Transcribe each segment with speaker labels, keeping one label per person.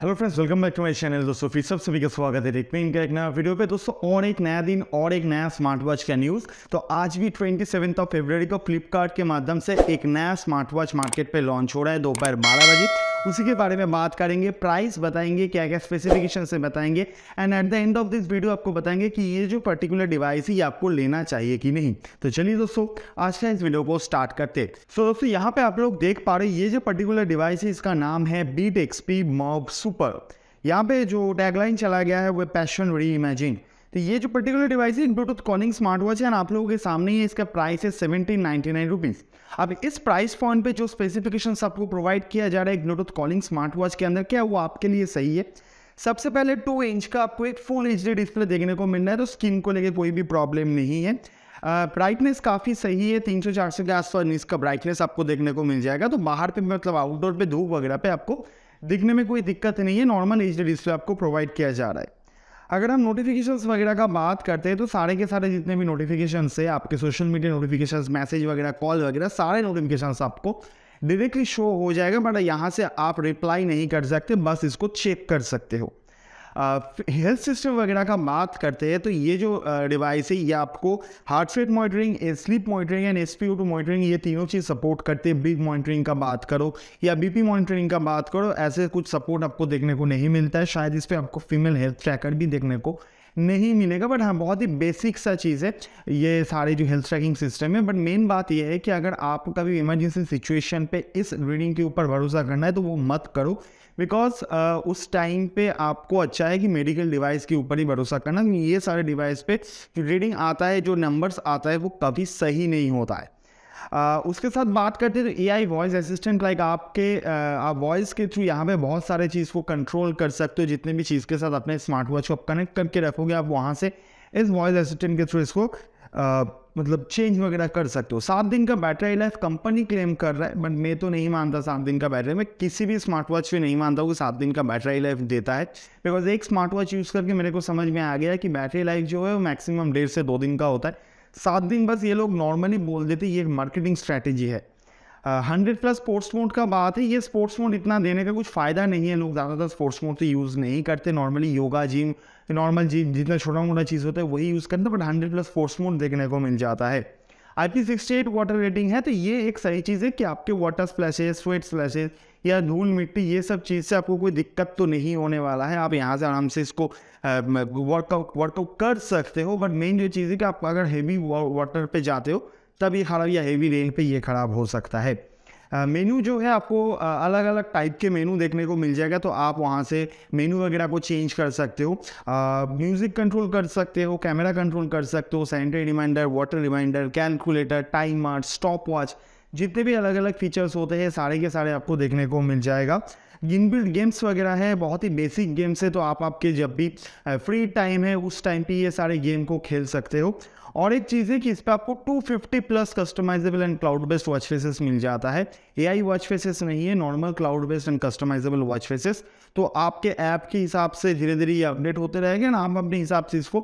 Speaker 1: Hello friends welcome back to my channel दोस्तों। फिर सब सभी का स्वागत है देखते हैं एक नया वीडियो पे। दोस्तों, और एक नया दिन, और एक नया स्मार्ट वॉच का न्यूज़ तो आज भी ट्वेंटी सेवन ऑफ़ फेब्रवरी को फ्लिपकार्ट के माध्यम से एक नया स्मार्ट वॉच मार्केट पे लॉन्च हो रहा है दोपहर बारह बजे। उसी के बारे में बात करेंगे प्राइस बताएँगे क्या क्या स्पेसिफिकेशन से बताएँगे and at the end of this video आपको बताएँगे कि ये जो पर्टिकुलर डिवाइस है ये आपको लेना चाहिए कि नहीं। तो चलिए दोस्तों आज का इस वीडियो को स्टार्ट करते सो so, दोस्तों यहाँ पे आप लोग देख पा रहे ये जो पर्टिकुलर डिवाइस है इसका नाम है बीट एक्सपी मॉब सुपर यहाँ पे जो टैगलाइन चला गया है वो पैशन री इमेजिन तो ये जो पर्टिकुलर डिवाइस है ब्लूटूथ कॉलिंग स्मार्ट वॉच है आप लोगों के सामने ही इसका प्राइस है सेवनटीन नाइन्टी नाइन रुपीज़ अब इस प्राइस पॉइंट पे जो स्पेसिफिकेशन आपको प्रोवाइड किया जा रहा है ब्लूटूथ कॉलिंग स्मार्ट वॉच के अंदर क्या वो आपके लिए सही है? सबसे पहले टू इंच का आपको एक फुल एचडी डिस्प्ले देखने को मिल रहा है तो स्किन को लेकर कोई भी प्रॉब्लम नहीं है। ब्राइटनेस uh, काफ़ी सही है तीन सौ चार सौ के आसपास इसका ब्राइटनेस आपको देखने को मिल जाएगा। तो बाहर पे मतलब आउटडोर पे धूप वगैरह पे आपको दिखने में कोई दिक्कत नहीं है नॉर्मल एचडी डिस्प्ले आपको प्रोवाइड किया जा रहा है। अगर हम नोटिफिकेशंस वगैरह का बात करते हैं तो सारे के सारे जितने भी नोटिफिकेशन है, आपके सोशल मीडिया नोटिफिकेशन मैसेज वगैरह कॉल वगैरह, सारे नोटिफिकेशन आपको डायरेक्टली शो हो जाएगा बट यहाँ से आप रिप्लाई नहीं कर सकते, बस इसको चेक कर सकते हो। हेल्थ सिस्टम वगैरह का बात करते हैं तो ये जो डिवाइस है, ये आपको heart rate monitoring sleep monitoring and S P monitoring ये तीनों चीज़ सपोर्ट करते हैं। ब्रीथ मॉनिटरिंग का बात करो या बीपी मॉनिटरिंग का बात करो, ऐसे कुछ सपोर्ट आपको देखने को नहीं मिलता है। शायद इस पर आपको फीमेल हेल्थ ट्रैकर भी देखने को नहीं मिलेगा बट हाँ बहुत ही बेसिक सा चीज़ है ये सारे जो हेल्थ ट्रैकिंग सिस्टम है बट मेन बात ये है कि अगर आप कभी इमरजेंसी सिचुएशन पे इस रीडिंग के ऊपर भरोसा करना है तो वो मत करो बिकॉज़ uh, उस टाइम पे आपको अच्छा है कि मेडिकल डिवाइस के ऊपर ही भरोसा करना ये सारे डिवाइस पे रीडिंग आता है जो नंबर्स आता है वो कभी सही नहीं होता है। उसके साथ बात करते तो A I voice assistant like आपके आप वॉइस के थ्रू यहाँ पे बहुत सारे चीज़ को कंट्रोल कर सकते हो, जितने भी चीज़ के साथ अपने स्मार्ट वॉच को आप कनेक्ट करके रखोगे, आप वहाँ से इस वॉइस असिस्टेंट के थ्रू इसको मतलब चेंज वगैरह कर सकते हो। सात दिन का बैटरी लाइफ कंपनी क्लेम कर रहा है बट मैं तो नहीं मानता सात दिन का बैटरी मैं किसी भी स्मार्ट वॉच पे नहीं मानता हूँ कि सात दिन का बैटरी लाइफ देता है। बिकॉज़ एक स्मार्ट वॉच यूज़ करके मेरे को समझ में आ गया कि बैटरी लाइफ जो है वो मैक्सिमम डेढ़ से दो दिन का होता है। सात दिन बस ये लोग नॉर्मली बोल देते ये मार्केटिंग स्ट्रैटेजी है। हंड्रेड प्लस स्पोर्ट्स मोड का बात है, ये स्पोर्ट्स मोड इतना देने का कुछ फ़ायदा नहीं है। लोग ज़्यादातर स्पोर्ट्स मोड तो यूज़ नहीं करते। Normally yoga gym normal gym जितना छोटा मोटा चीज़ होता है, वही यूज़ करते हैं but hundred plus sports mode देखने को मिल जाता है। आई वाटर रेटिंग है तो ये एक सही चीज़ है कि आपके वाटर स्प्लैशेज स्वेट स्प्लैशेज या धूल मिट्टी, ये सब चीज़ से आपको कोई दिक्कत तो नहीं होने वाला है। आप यहाँ से आराम से इसको वर्कआउट वर्कआउट कर सकते हो बट मेन जो चीज़ है कि आप अगर हेवी वाटर पे जाते हो, तब ये खराब या हेवी रेन पे ये ख़राब हो सकता है। मेनू जो है आपको अलग अलग टाइप के मेनू देखने को मिल जाएगा तो आप वहाँ से मेनू वगैरह को चेंज कर सकते हो। म्यूज़िक कंट्रोल कर सकते हो, कैमरा कंट्रोल कर सकते हो, sanitary reminder, water reminder, calculator timer stopwatch जितने भी अलग अलग फीचर्स होते हैं, सारे के सारे आपको देखने को मिल जाएगा। इनबिल्ड गेम्स वगैरह है, बहुत ही बेसिक गेम्स है तो आप आपके जब भी फ्री टाइम है, उस टाइम पे ये सारे गेम को खेल सकते हो। और एक चीज़ है कि इस पर आपको 250 plus customisable and cloud based watch faces मिल जाता है। ए आई वॉच फेसेस नहीं है normal cloud based and customisable watch faces तो आपके ऐप के हिसाब से धीरे धीरे ये अपडेट होते रहेंगे, ना आप अपने हिसाब से इसको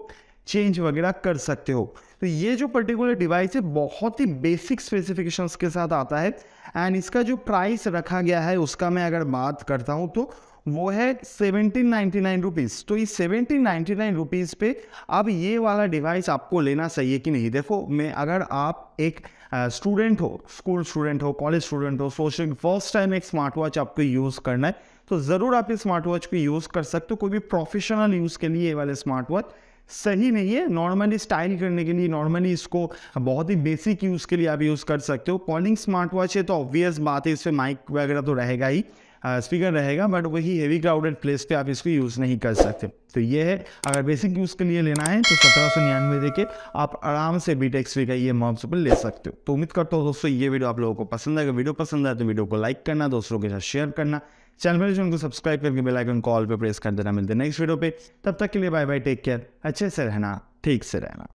Speaker 1: चेंज वगैरह कर सकते हो। तो ये जो पर्टिकुलर डिवाइस है, बहुत ही बेसिक स्पेसिफिकेशंस के साथ आता है। एंड इसका जो प्राइस रखा गया है, उसका मैं अगर बात करता हूँ तो वो है सेवनटीन नाइन्टी नाइन रुपीज़ तो इस सेवनटीन नाइन्टी नाइन रुपीज़ पे अब ये वाला डिवाइस आपको लेना चाहिए कि नहीं? देखो, मैं अगर आप एक स्टूडेंट हो स्कूल स्टूडेंट हो कॉलेज स्टूडेंट हो सोचते फ़र्स्ट टाइम एक स्मार्ट वॉच आपको यूज़ करना है तो ज़रूर आप इस स्मार्ट वॉच को यूज़ कर सकते हो। कोई भी प्रोफेशनल यूज़ के लिए ये वाले स्मार्ट वॉच सही नहीं है। नॉर्मली स्टाइल करने के लिए नॉर्मली इसको बहुत ही बेसिक यूज़ के लिए आप यूज़ कर सकते हो। कॉलिंग स्मार्ट वॉच है तो ऑब्वियस बात है इस पर माइक वगैरह तो रहेगा ही स्पीकर रहेगा बट वही हेवी क्राउडेड प्लेस पे आप इसको यूज़ नहीं कर सकते। तो ये है, अगर बेसिक यूज़ के लिए लेना है तो सत्रह सौ निन्यानवे देके आप आराम से बी टेक्स का ये मॉब्स पर ले सकते हो। तो उम्मीद करता हूँ दोस्तों, ये वीडियो आप लोगों को पसंद आएगा वीडियो पसंद आए तो वीडियो को लाइक करना, दोस्तों के साथ शेयर करना। चैनल पर उनको सब्सक्राइब करके बेल आइकन कॉल पे प्रेस कर देना। मिलते हैं नेक्स्ट वीडियो पे। तब तक के लिए बाय बाय, टेक केयर। अच्छे से रहना, ठीक से रहना।